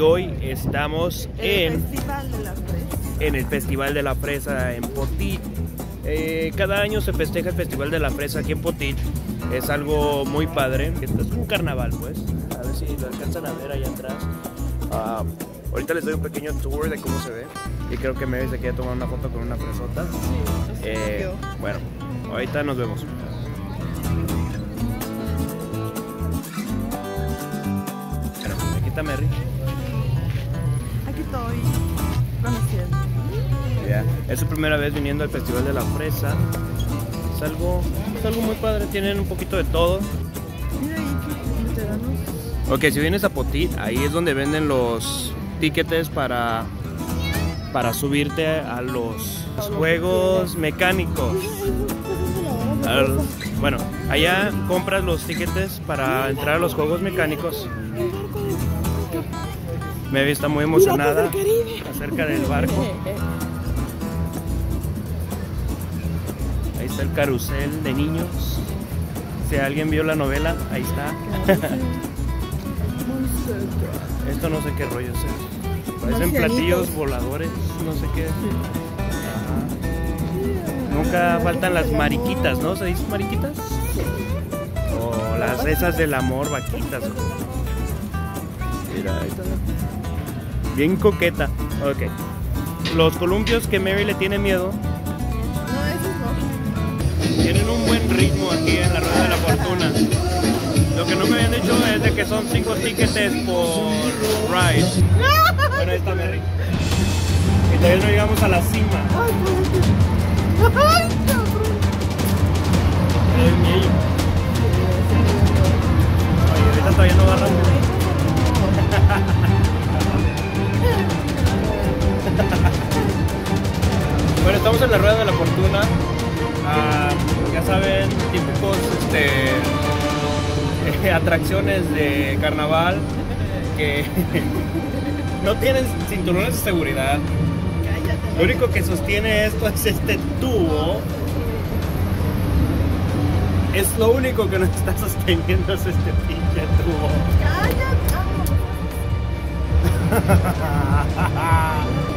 Hoy estamos El en, Festival de la Fresa. en el Festival de la Fresa en Potit. Eh, cada año se festeja el Festival de la Fresa aquí en Potit. Es algo muy padre. Es un carnaval, pues. A ver si lo alcanzan a ver ahí atrás. Ah, ahorita les doy un pequeño tour de cómo se ve. Y creo que Mary se quiere tomar una foto con una fresota. Eh, bueno, ahorita nos vemos. Bueno, aquí está Mary. Estoy conociendo. Es su primera vez viniendo al Festival de la Fresa. Es algo, es algo muy padre, tienen un poquito de todo. Ok, si vienes a Potit, ahí es donde venden los tickets para, para subirte a los juegos mecánicos. Al- bueno, allá compras los tickets para entrar a los juegos mecánicos. Mevi está muy emocionada acerca del barco. Ahí está el carrusel de niños. Si alguien vio la novela, ahí está. Esto no sé qué rollo es. Parecen platillos voladores, no sé qué. Ajá. Nunca faltan las mariquitas, ¿no? ¿Se dice mariquitas? O las esas del amor, vaquitas. Mira, ahí está. Bien coqueta. Ok. Los columpios que Mary le tiene miedo No, esos no. tienen un buen ritmo aquí en la Rueda de la Fortuna. Lo que no me habían dicho es de que son 5 tickets por ride. Bueno, ahí está Mary. Y todavía no llegamos a la cima. Ay, En la rueda de la fortuna. Ah, ya saben, típicos este, atracciones de carnaval que no tienen cinturones de seguridad. Lo único que sostiene esto es este tubo. Es lo único que nos está sosteniendo es este pinche tubo.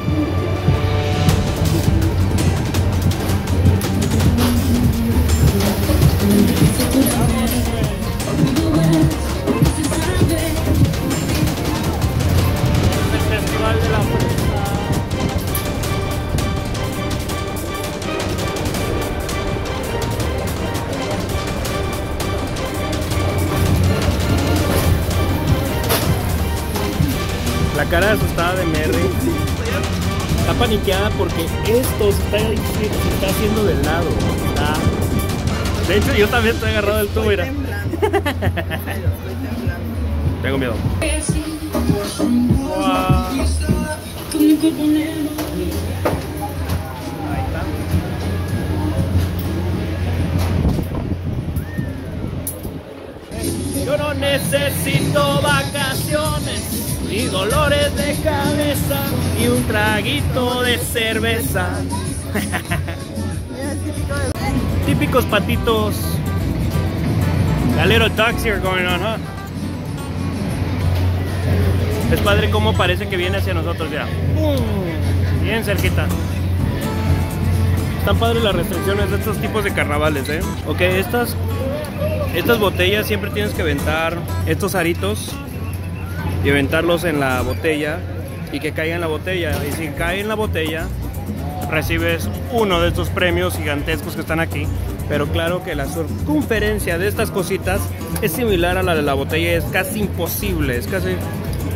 cara asustada de Merry está paniqueada porque esto se está, se está haciendo de lado. Está- De hecho, yo también estoy agarrado del tubo, mira. Tengo miedo. Wow. Yo no necesito vacaciones, ni dolores de cabeza, ni un traguito de cerveza. Típicos patitos. A little ducks here going on, huh? Es padre cómo parece que viene hacia nosotros ya. Bien cerquita. Están padres las restricciones de estos tipos de carnavales, ¿eh? Ok, estas, estas botellas siempre tienes que aventar estos aritos y aventarlos en la botella y que caiga en la botella. Y si cae en la botella, recibes uno de estos premios gigantescos que están aquí. Pero claro que la circunferencia de estas cositas es similar a la de la botella, es casi imposible, es casi...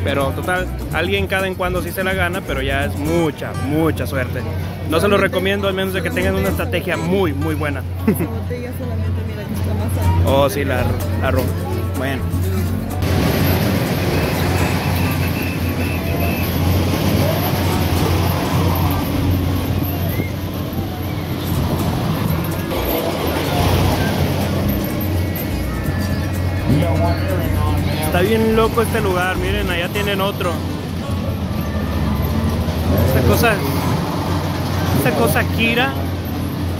Pero total, alguien cada en cuando sí se la gana, pero ya es mucha, mucha suerte. No se lo recomiendo, al menos de que tengan una estrategia muy, muy buena. Esa botella solamente mira que está más alta. oh, sí, la, la Bueno. Bien loco este lugar, miren, allá tienen otro. Esta cosa, esta cosa gira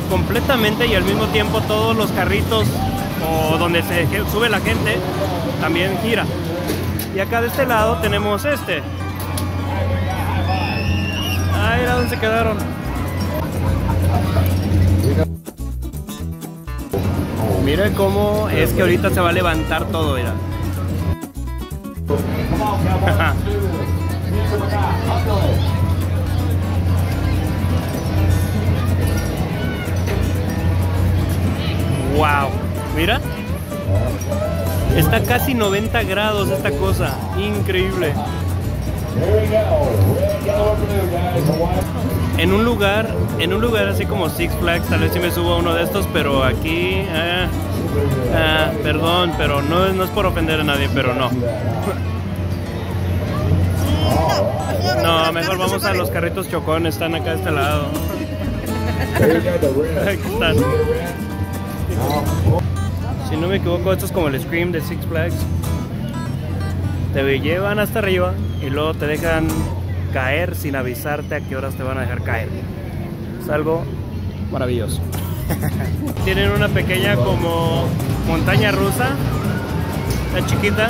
completamente y al mismo tiempo todos los carritos o donde se sube la gente también gira. Y acá de este lado tenemos este, Ay, ¿a dónde se quedaron? Mira cómo es que ahorita se va a levantar todo, mira. wow, mira. Está casi 90 grados esta cosa, increíble. En un lugar, en un lugar así como Six Flags, tal vez si me subo a uno de estos, pero aquí, ah, ah, perdón, pero no, no es por ofender a nadie, pero no. No, mejor vamos a los carritos chocones, están acá de este lado. Aquí están. Si no me equivoco, esto es como el Scream de Six Flags. Te llevan hasta arriba y luego te dejan caer sin avisarte a qué horas te van a dejar caer. Es algo maravilloso. Tienen una pequeña como montaña rusa, la chiquita.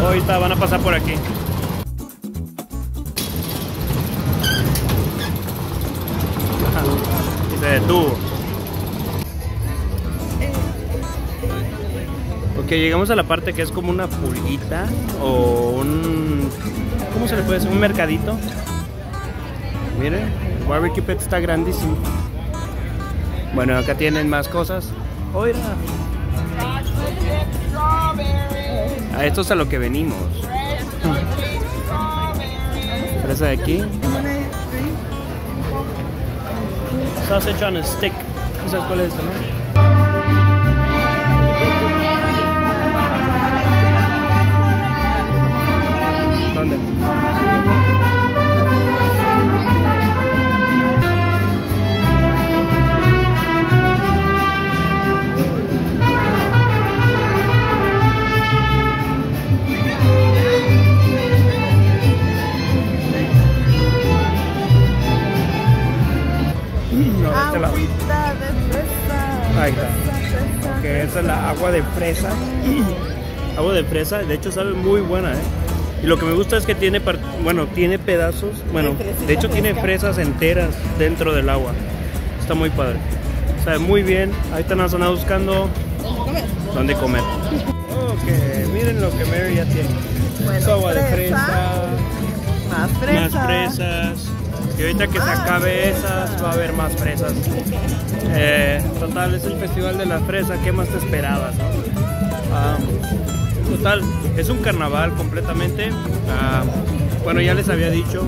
Ahorita van a pasar por aquí. y se detuvo. Ok, llegamos a la parte que es como una pulguita o un... ¿Cómo se le puede decir? Un mercadito. Miren, Barbecue Pet está grandísimo. Bueno, acá tienen más cosas. Oiga. A esto es a lo que venimos. Fresa de aquí. Sausage on a stick. ¿No sabes cuál es no? Ahí está. Que esa es la agua de fresa. agua de fresa, de hecho sabe muy buena, ¿eh? Y lo que me gusta es que tiene, bueno, tiene pedazos, bueno, de hecho tiene fresas enteras dentro del agua. Está muy padre. Sabe muy bien. Ahorita nos andamos buscando dónde comer. Ok, miren lo que Mary ya tiene. Bueno, Su agua de fresa, Más fresa. más fresas. Y ahorita que se acabe esas, va a haber más fresas. Eh, total, es el festival de la fresa. ¿Qué más te esperabas? no? Ah, total, es un carnaval completamente. Ah, bueno, ya les había dicho.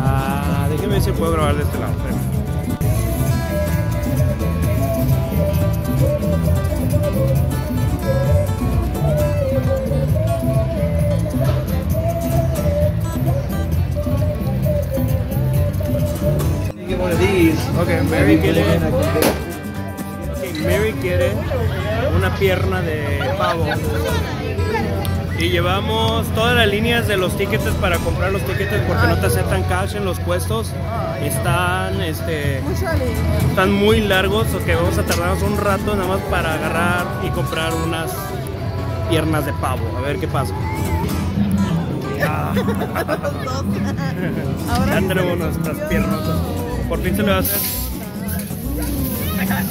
Ah, déjenme ver si puedo grabar de este lado. Ok, Mary quiere, ok, Mary quiere una pierna de pavo. Y llevamos todas las líneas de los tickets para comprar los tickets porque no te aceptan cash en los puestos. Están, este, están muy largos, o que vamos a tardarnos un rato nada más para agarrar y comprar unas piernas de pavo. A ver qué pasa. Ah, ya tenemos nuestras piernas. Por fin se le hacer.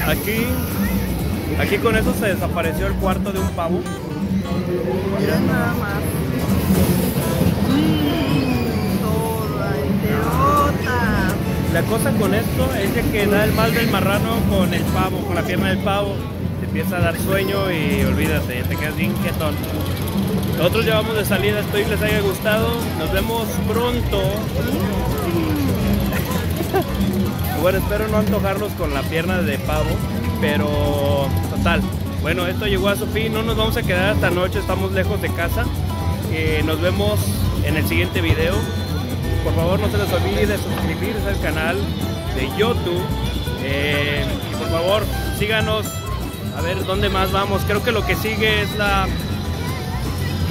Aquí, aquí con eso se desapareció el cuarto de un pavo. Mira nada más. Mm. La cosa con esto es de que da el mal del marrano con el pavo, con la pierna del pavo. Te empieza a dar sueño y olvídate, te quedas bien quietón. Nosotros ya vamos de salida, espero que les haya gustado. Nos vemos pronto. Bueno, espero no antojarlos con la pierna de pavo, pero total. Bueno, esto llegó a su fin, no nos vamos a quedar esta noche, estamos lejos de casa. Eh, nos vemos en el siguiente video. Por favor, no se les olvide suscribirse al canal de YouTube. Eh, y por favor, síganos a ver dónde más vamos. Creo que lo que sigue es la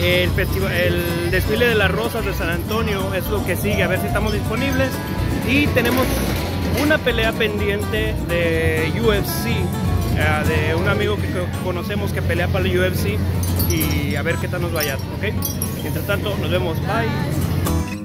el desfile de las rosas de San Antonio es lo que sigue, a ver si estamos disponibles. Y tenemos una pelea pendiente de UFC, eh, de un amigo que co- conocemos que pelea para el UFC. y a ver qué tal nos vaya, ¿ok? Mientras tanto, nos vemos, bye.